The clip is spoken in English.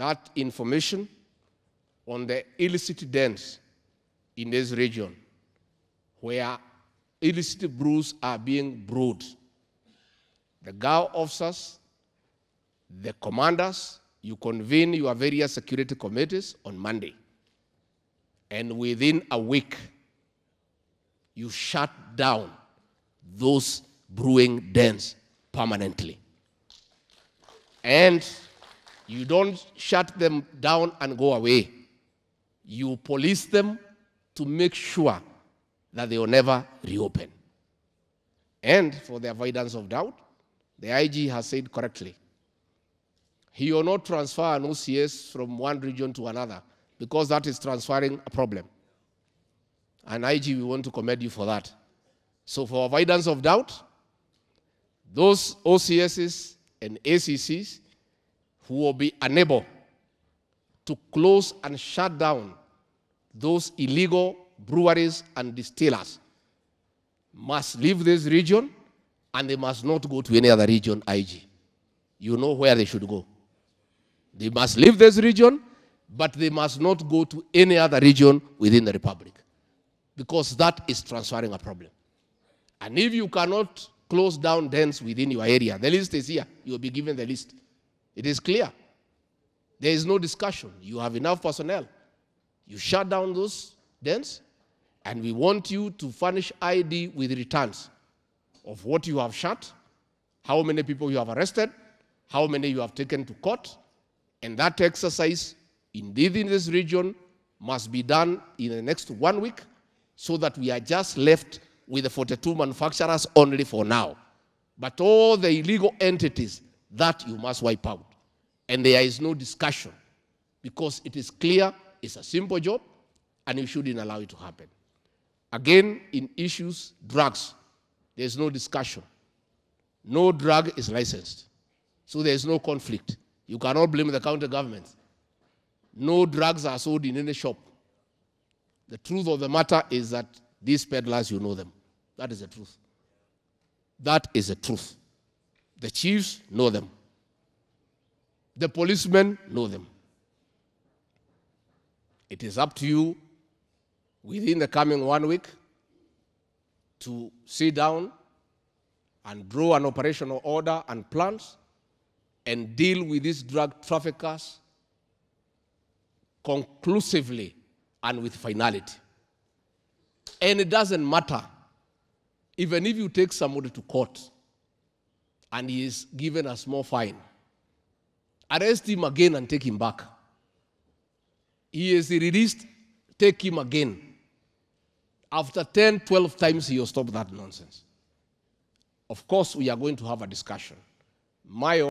that information on the illicit dens in this region where illicit brews are being brewed. The NGAO officers, the commanders, you convene your various security committees on Monday. And within a week, you shut down those brewing dens permanently. And you don't shut them down and go away. You police them to make sure that they will never reopen. And for the avoidance of doubt, the IG has said correctly, he will not transfer an OCS from one region to another because that is transferring a problem. And IG, we want to commend you for that. So for avoidance of doubt, those OCSs and ACCs who will be unable to close and shut down those illegal breweries and distillers must leave this region and they must not go to any other region, IG. You know where they should go. They must leave this region, but they must not go to any other region within the Republic because that is transferring a problem. And if you cannot close down dens within your area, the list is here. You will be given the list. It is clear. There is no discussion. You have enough personnel. You shut down those dens, and we want you to furnish IG with returns of what you have shut, how many people you have arrested, how many you have taken to court, and that exercise indeed in this region must be done in the next one week so that we are just left with the 42 manufacturers only for now. But all the illegal entities, that you must wipe out. And there is no discussion because it is clear it's a simple job and you shouldn't allow it to happen. Again, in issues, drugs, there's no discussion. No drug is licensed. So there's no conflict. You cannot blame the county government. No drugs are sold in any shop. The truth of the matter is that these peddlers, you know them. That is the truth. That is the truth. The chiefs know them. The policemen know them. It is up to you within the coming one week to sit down and draw an operational order and plans and deal with these drug traffickers conclusively and with finality. And it doesn't matter, even if you take somebody to court and he is given a small fine, arrest him again and take him back. He is released, take him again. After 10, 12 times, he'll stop that nonsense. Of course, we are going to have a discussion. My